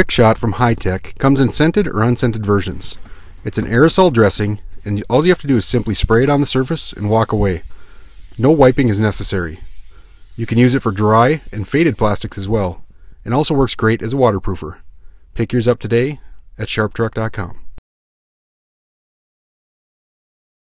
Quick Shot from Hi-Tech comes in scented or unscented versions. It's an aerosol dressing, and all you have to do is simply spray it on the surface and walk away. No wiping is necessary. You can use it for dry and faded plastics as well, and also works great as a waterproofer. Pick yours up today at sharptruck.com.